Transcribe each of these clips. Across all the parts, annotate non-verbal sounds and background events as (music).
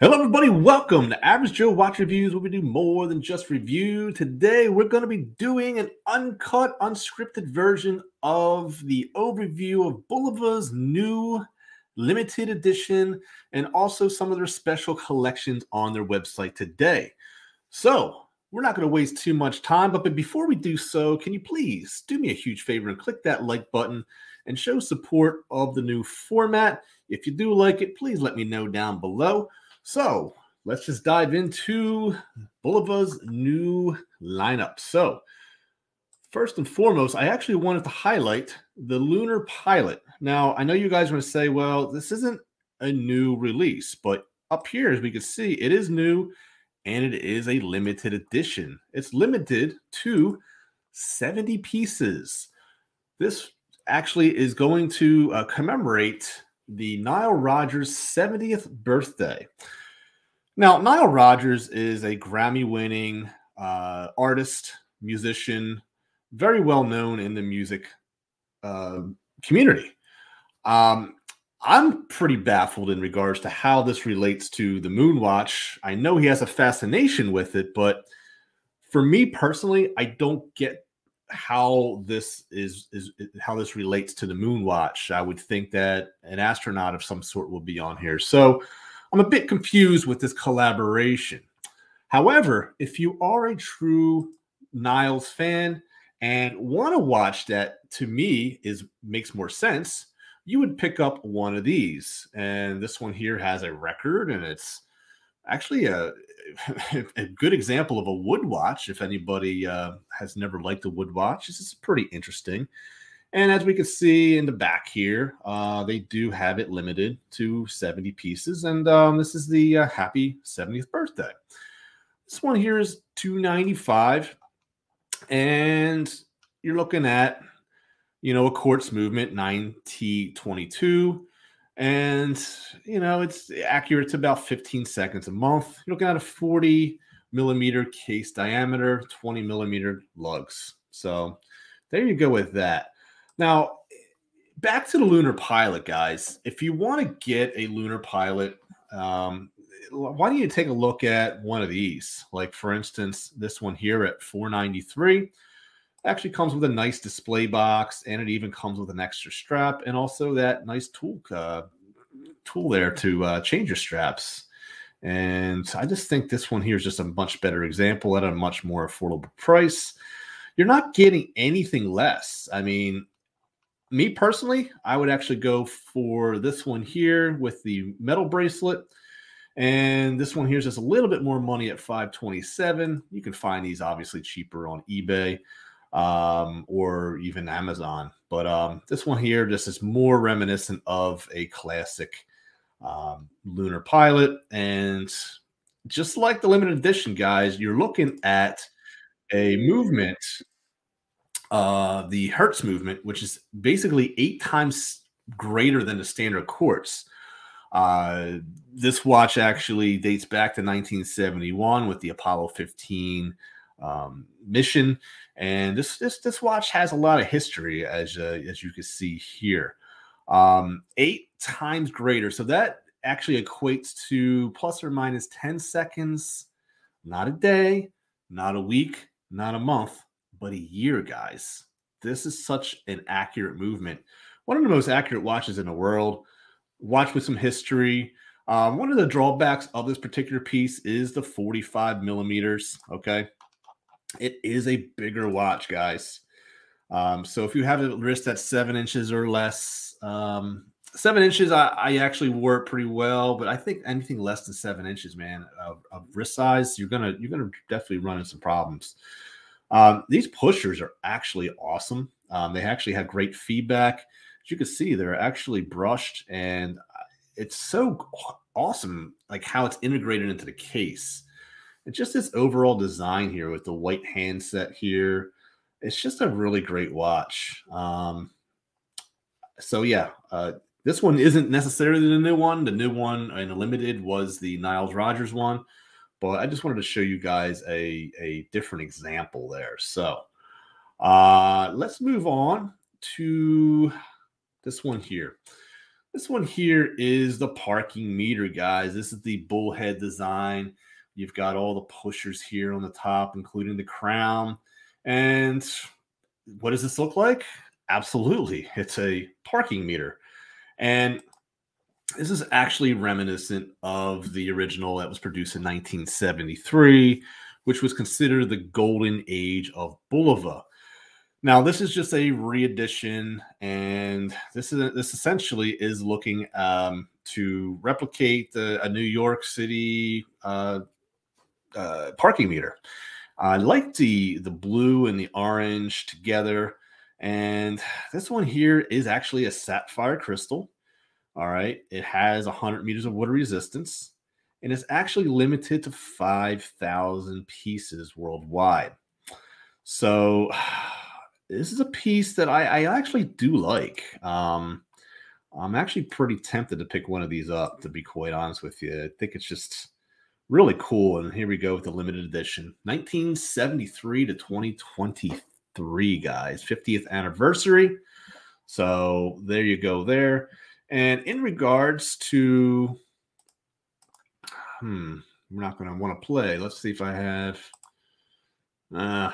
Hello, everybody. Welcome to Average Joe Watch Reviews, where we do more than just review. Today, we're going to be doing an uncut, unscripted version of the overview of Bulova's new limited edition and also some of their special collections on their website today. So, we're not going to waste too much time, but before we do so, can you please do me a huge favor and click that like button and show support of the new format? If you do like it, please let me know down below. So let's just dive into Bulova's new lineup. So, first and foremost, I actually wanted to highlight the Lunar Pilot. Now, I know you guys are going to say, well, this isn't a new release, but up here, as we can see, it is new and it is a limited edition. It's limited to 70 pieces. This actually is going to uh, commemorate the Nile Rodgers 70th birthday. Now, Nile Rodgers is a Grammy winning uh, artist, musician, very well known in the music uh, community. Um, I'm pretty baffled in regards to how this relates to the Moonwatch. I know he has a fascination with it, but for me personally, I don't get how this is is how this relates to the Moonwatch. I would think that an astronaut of some sort will be on here. So I'm a bit confused with this collaboration. However, if you are a true Niles fan and want to watch that, to me is makes more sense. You would pick up one of these, and this one here has a record, and it's actually a (laughs) a good example of a wood watch. If anybody uh, has never liked a wood watch, this is pretty interesting. And as we can see in the back here, uh, they do have it limited to 70 pieces. And um, this is the uh, happy 70th birthday. This one here is 295 And you're looking at, you know, a quartz movement 9T22. And, you know, it's accurate to about 15 seconds a month. You're looking at a 40 millimeter case diameter, 20 millimeter lugs. So there you go with that. Now, back to the lunar pilot, guys. If you want to get a lunar pilot, um, why don't you take a look at one of these? Like, for instance, this one here at 493 actually comes with a nice display box and it even comes with an extra strap and also that nice tool uh, tool there to uh, change your straps. And I just think this one here is just a much better example at a much more affordable price. You're not getting anything less. I mean, me personally, I would actually go for this one here with the metal bracelet. And this one here is just a little bit more money at 527. You can find these obviously cheaper on eBay um, or even Amazon. But um, this one here just is more reminiscent of a classic um, lunar pilot. And just like the limited edition, guys, you're looking at a movement uh, the Hertz movement, which is basically eight times greater than the standard quartz. Uh, this watch actually dates back to 1971 with the Apollo 15 um, mission, and this this this watch has a lot of history, as uh, as you can see here. Um, eight times greater, so that actually equates to plus or minus 10 seconds, not a day, not a week, not a month, but a year, guys. This is such an accurate movement. One of the most accurate watches in the world. Watch with some history. Um, one of the drawbacks of this particular piece is the 45 millimeters. Okay. It is a bigger watch, guys. Um, so if you have a wrist that's seven inches or less, um, seven inches, I, I, actually wore it pretty well, but I think anything less than seven inches, man, of, of wrist size, you're gonna you're gonna definitely run into some problems. Um, these pushers are actually awesome. Um, they actually have great feedback. As you can see, they're actually brushed, and uh, it's so awesome, like how it's integrated into the case. And just this overall design here with the white handset here, it's just a really great watch. Um, so yeah, uh, this one isn't necessarily the new one. The new one in the limited was the Niles Rodgers one but I just wanted to show you guys a, a different example there. So uh, let's move on to this one here. This one here is the parking meter, guys. This is the bullhead design. You've got all the pushers here on the top, including the crown. And what does this look like? Absolutely. It's a parking meter. And this is actually reminiscent of the original that was produced in 1973, which was considered the golden age of Bulova. Now, this is just a re-edition, and this is this essentially is looking um, to replicate the, a New York City uh, uh, parking meter. I like the the blue and the orange together, and this one here is actually a sapphire crystal. All right, it has 100 meters of water resistance, and it's actually limited to 5,000 pieces worldwide. So (sighs) this is a piece that I, I actually do like. Um, I'm actually pretty tempted to pick one of these up, to be quite honest with you. I think it's just really cool. And here we go with the limited edition 1973 to 2023, guys, 50th anniversary. So there you go, there. And in regards to, hmm, we're not going to want to play. Let's see if I have. Uh,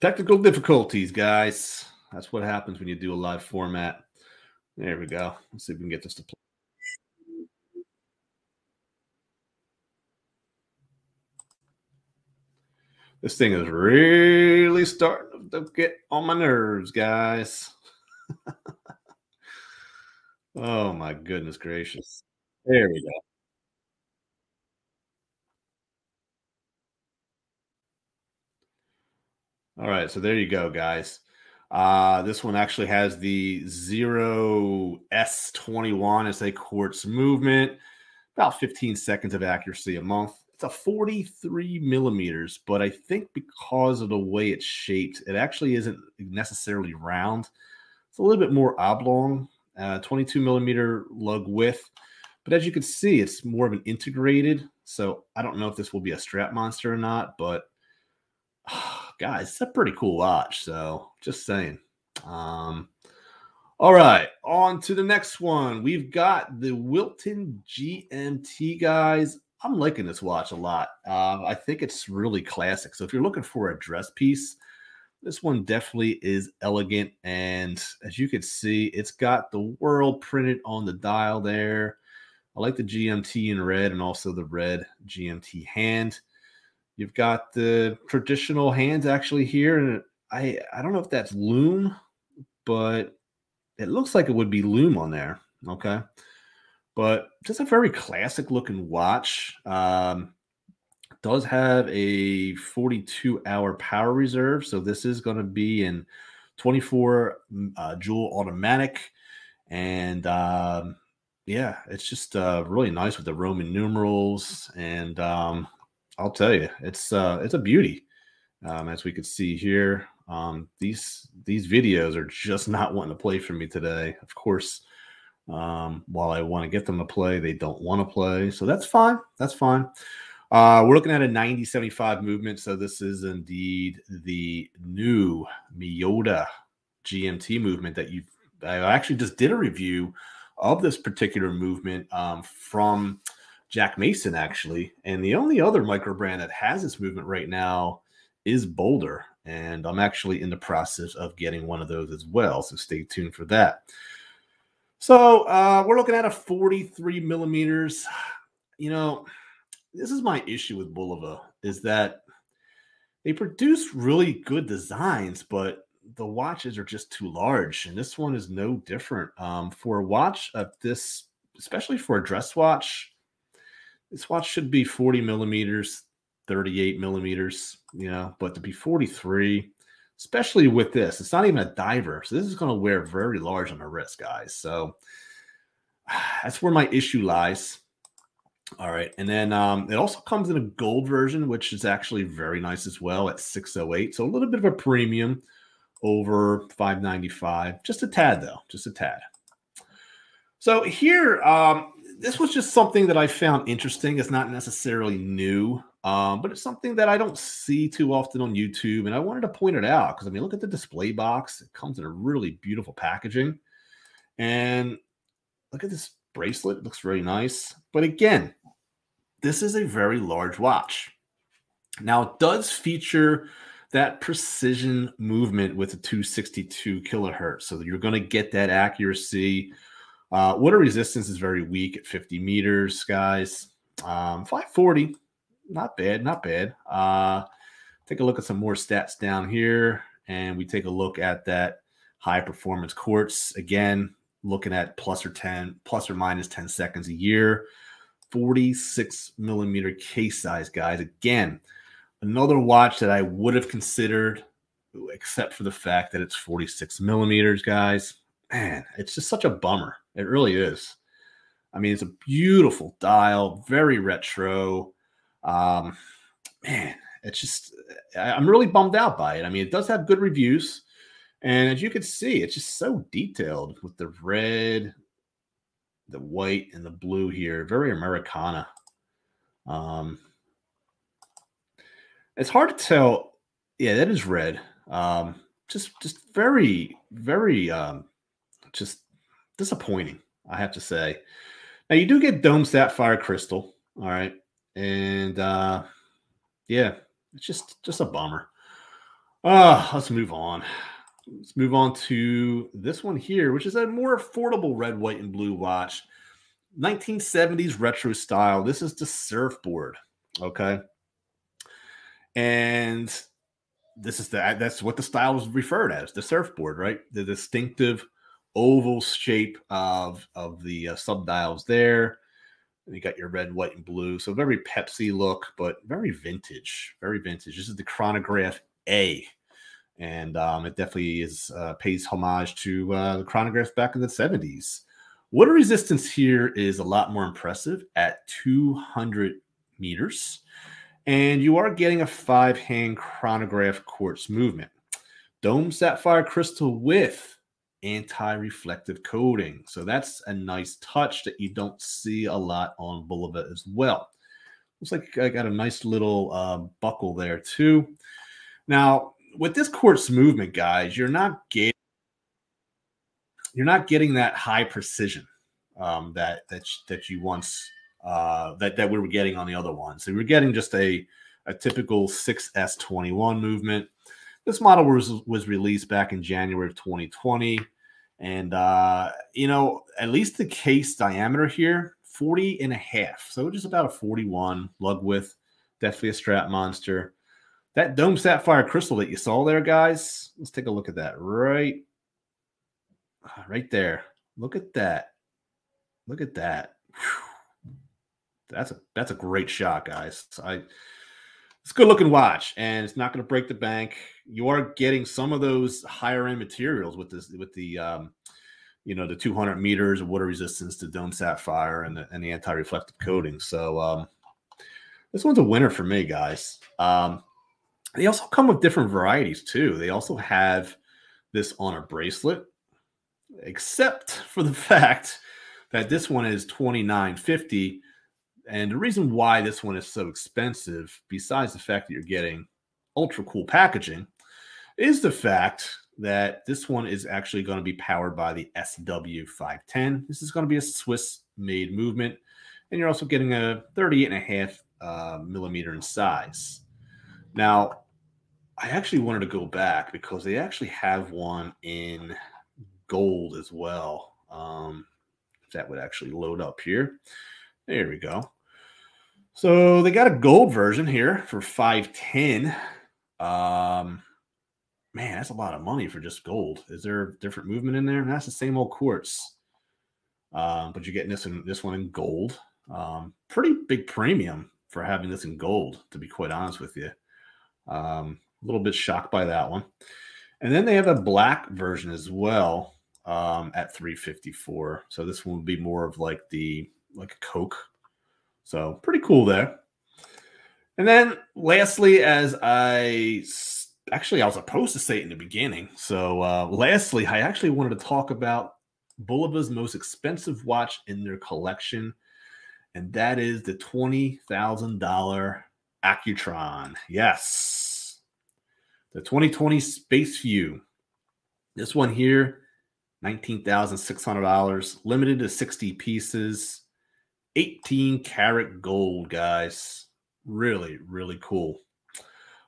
Technical difficulties, guys. That's what happens when you do a live format. There we go. Let's see if we can get this to play. This thing is really starting to get on my nerves, guys. (laughs) oh my goodness gracious. There we go. All right, so there you go, guys. Uh, this one actually has the zero S21 as a quartz movement, about 15 seconds of accuracy a month. It's a 43 millimeters, but I think because of the way it's shaped, it actually isn't necessarily round. It's a little bit more oblong, uh, 22 millimeter lug width. But as you can see, it's more of an integrated. So I don't know if this will be a strap monster or not, but (sighs) guys, it's a pretty cool watch. So just saying. Um, all right, on to the next one. We've got the Wilton GMT, guys. I'm liking this watch a lot. Uh, I think it's really classic. So if you're looking for a dress piece, this one definitely is elegant. And as you can see, it's got the world printed on the dial there. I like the GMT in red and also the red GMT hand. You've got the traditional hands actually here, and I I don't know if that's lume, but it looks like it would be lume on there. Okay, but just a very classic looking watch. Um, does have a 42 hour power reserve, so this is going to be in 24 mm, uh, jewel automatic, and um, yeah, it's just uh, really nice with the Roman numerals and um, I'll tell you, it's uh, it's a beauty. Um, as we could see here, um, these these videos are just (laughs) not wanting to play for me today. Of course, um, while I want to get them to play, they don't want to play, so that's fine. That's fine. Uh, we're looking at a 90-75 movement, so this is indeed the new Miyota GMT movement that you. I actually just did a review of this particular movement um, from Jack Mason, actually. And the only other micro brand that has this movement right now is Boulder. And I'm actually in the process of getting one of those as well. So stay tuned for that. So uh, we're looking at a 43 millimeters. You know, this is my issue with Bulova is that they produce really good designs, but the watches are just too large. And this one is no different. Um, for a watch of this, especially for a dress watch, this watch should be 40 millimeters, 38 millimeters, you know, but to be 43, especially with this, it's not even a diver. So this is going to wear very large on the wrist, guys. So (sighs) that's where my issue lies. All right. And then um, it also comes in a gold version, which is actually very nice as well at 608. So a little bit of a premium over 595. Just a tad, though. Just a tad. So here, um, this was just something that I found interesting. It's not necessarily new, um, but it's something that I don't see too often on YouTube. And I wanted to point it out because I mean, look at the display box. It comes in a really beautiful packaging. And look at this bracelet. It looks very nice. But again, this is a very large watch. Now, it does feature that precision movement with the 262 kilohertz. So you're going to get that accuracy. Uh, water resistance is very weak at 50 meters, guys. Um, 540, not bad, not bad. Uh, take a look at some more stats down here, and we take a look at that high performance quartz again, looking at plus or 10, plus or minus 10 seconds a year. 46 millimeter case size, guys. Again, another watch that I would have considered, except for the fact that it's 46 millimeters, guys. Man, it's just such a bummer. It really is. I mean, it's a beautiful dial, very retro. Um, man, it's just, I'm really bummed out by it. I mean, it does have good reviews. And as you can see, it's just so detailed with the red, the white, and the blue here. Very Americana. Um, it's hard to tell. Yeah, that is red. Um, just, just very, very, um, just disappointing. I have to say. Now you do get dome sapphire crystal. All right, and uh, yeah, it's just, just a bummer. Uh, let's move on. Let's move on to this one here, which is a more affordable red, white, and blue watch. 1970s retro style. This is the surfboard. Okay. And this is the that's what the style is referred as the surfboard, right? The distinctive oval shape of of the uh, subdials there. And you got your red, white, and blue. So very Pepsi look, but very vintage. Very vintage. This is the Chronograph A and um, it definitely is uh, pays homage to uh, the chronographs back in the 70s. Water resistance here is a lot more impressive at 200 meters, and you are getting a five-hand chronograph quartz movement. Dome sapphire crystal with anti-reflective coating. So that's a nice touch that you don't see a lot on Bulova as well. Looks like I got a nice little uh, buckle there too. Now, with this quartz movement, guys, you're not getting you're not getting that high precision um, that that that you once uh, that that we were getting on the other ones. So we're getting just a a typical 6S21 movement. This model was was released back in January of 2020, and uh, you know at least the case diameter here 40 and a half, so just about a 41 lug width. Definitely a strap monster. That dome sapphire crystal that you saw there, guys. Let's take a look at that right, right there. Look at that. Look at that. That's a that's a great shot, guys. I it's a good looking watch, and it's not going to break the bank. You are getting some of those higher end materials with this with the um, you know the 200 meters of water resistance to dome sapphire and the and the anti reflective coating. So um, this one's a winner for me, guys. Um, they also come with different varieties too. They also have this on a bracelet, except for the (laughs) fact that this one is 29.50 and the reason why this one is so expensive besides the fact that you're getting ultra cool packaging is the fact that this one is actually going to be powered by the SW510. This is going to be a Swiss made movement and you're also getting a 38 and a half uh, millimeter in size. Now, I actually wanted to go back because they actually have one in gold as well. Um, that would actually load up here. There we go. So they got a gold version here for 510. Um, man, that's a lot of money for just gold. Is there different movement in there? That's the same old quartz. Um, but you're getting this in this one in gold. Um, pretty big premium for having this in gold, to be quite honest with you. Um, a little bit shocked by that one. And then they have a black version as well um, at 354. So this one would be more of like the like a Coke. So pretty cool there. And then lastly, as I actually I was supposed to say it in the beginning. So uh, lastly, I actually wanted to talk about Bulova's most expensive watch in their collection, and that is the twenty thousand dollar Accutron. Yes, the 2020 Space View. This one here $19,600, limited to 60 pieces, 18 karat gold, guys. Really, really cool.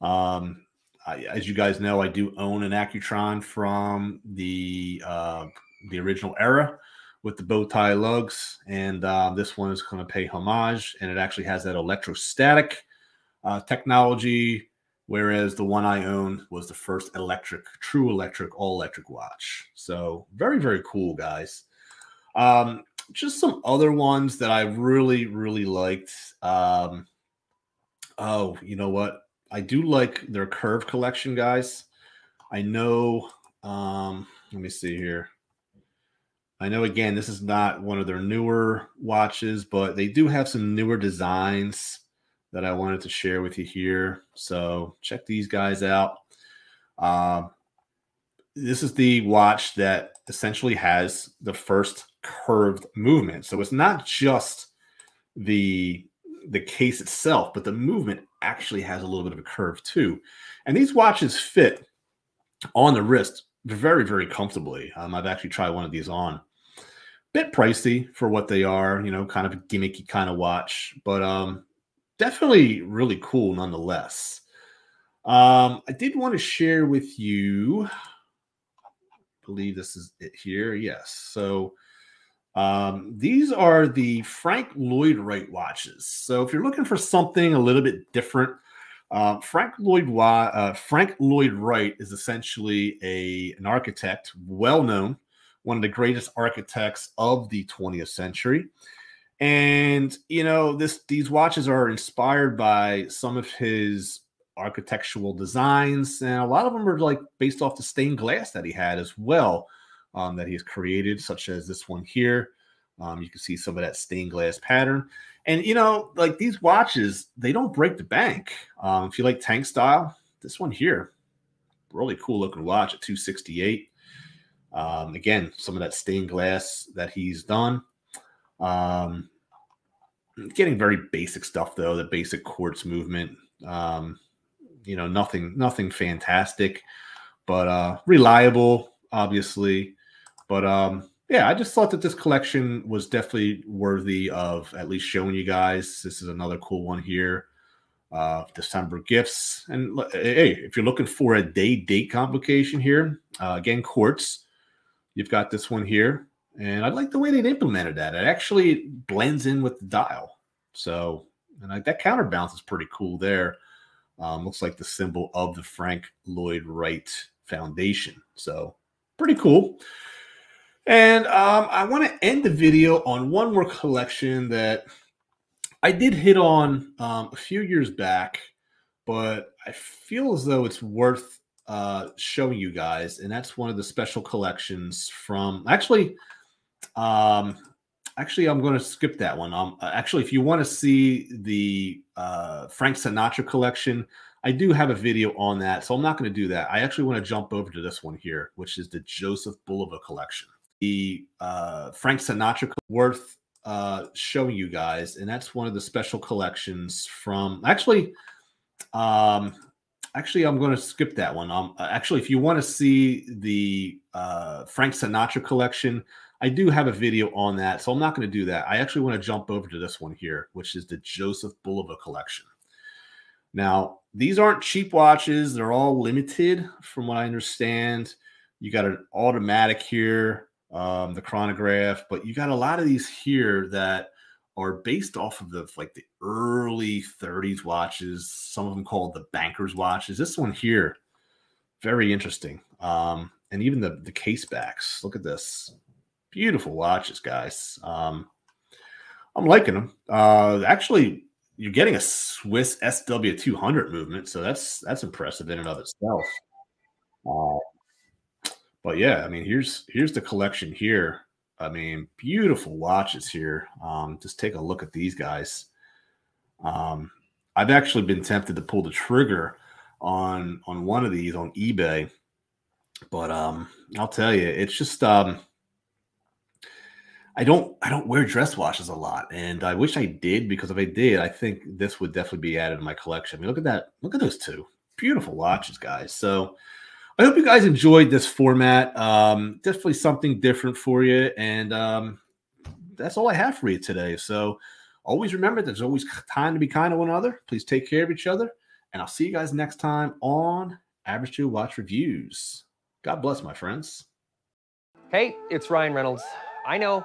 Um, I, as you guys know, I do own an Accutron from the uh, the original era with the bow tie lugs, and uh, this one is going to pay homage, and it actually has that electrostatic uh, technology, whereas the one I own was the first electric, true electric, all electric watch. So very, very cool, guys. Um, just some other ones that I really, really liked. Um, oh, you know what? I do like their curve collection, guys. I know. Um, let me see here. I know again, this is not one of their newer watches, but they do have some newer designs that I wanted to share with you here. So check these guys out. Um, this is the watch that essentially has the first curved movement. So it's not just the the case itself, but the movement actually has a little bit of a curve too. And these watches fit on the wrist very, very comfortably. Um, I've actually tried one of these on. Bit pricey for what they are, you know, kind of a gimmicky kind of watch, but um, definitely really cool nonetheless. Um, I did want to share with you, I believe this is it here. Yes. So um, these are the Frank Lloyd Wright watches. So if you're looking for something a little bit different, uh, Frank Lloyd uh, Frank Lloyd Wright is essentially a an architect, well known, one of the greatest architects of the 20th century. And you know, this these watches are inspired by some of his architectural designs, and a lot of them are like based off the stained glass that he had as well um, that he's created, such as this one here. Um, you can see some of that stained glass pattern. And, you know, like these watches, they don't break the bank. Um, if you like tank style, this one here, really cool looking watch at 268. Um, again, some of that stained glass that he's done. Um, getting very basic stuff though, the basic quartz movement. Um, you know, nothing, nothing fantastic, but uh, reliable, obviously. But um, yeah, I just thought that this collection was definitely worthy of at least showing you guys. This is another cool one here. Uh, December gifts. And hey, if you're looking for a day date complication here, uh, again, quartz, you've got this one here. And I like the way they implemented that. It actually blends in with the dial. So, and I, that counterbalance is pretty cool there. Um, looks like the symbol of the Frank Lloyd Wright Foundation. So, pretty cool. And um, I want to end the video on one more collection that I did hit on um, a few years back, but I feel as though it's worth uh, showing you guys. And that's one of the special collections from actually, um, actually, I'm going to skip that one. Um, actually, if you want to see the uh, Frank Sinatra collection, I do have a video on that, so I'm not going to do that. I actually want to jump over to this one here, which is the Joseph Bulova collection the uh, Frank Sinatra worth uh, showing you guys, and that's one of the special collections from actually. Um, actually, I'm going to skip that one. Um, actually, if you want to see the uh, Frank Sinatra collection, I do have a video on that, so I'm not going to do that. I actually want to jump over to this one here, which is the Joseph Bulova collection. Now, these aren't cheap watches; they're all limited, from what I understand. You got an automatic here um, the chronograph, but you got a lot of these here that are based off of the like the early 30s watches. Some of them called the bankers watches. This one here, very interesting. Um, and even the the case backs. Look at this, beautiful watches, guys. Um, I'm liking them. Uh, actually, you're getting a Swiss SW200 movement, so that's that's impressive in and of itself. Uh, but yeah, I mean, here's here's the collection here. I mean, beautiful watches here. Um, just take a look at these guys. Um, I've actually been tempted to pull the trigger on on one of these on eBay, but um, I'll tell you, it's just um, I don't I don't wear dress watches a lot, and I wish I did because if I did, I think this would definitely be added to my collection. I mean, look at that! Look at those two beautiful watches, guys. So I hope you guys enjoyed this format. Um, definitely something different for you. And um, that's all I have for you today. So always remember there's always time to be kind to one another. Please take care of each other. And I'll see you guys next time on Average Joe Watch Reviews. God bless, my friends. Hey, it's Ryan Reynolds. I know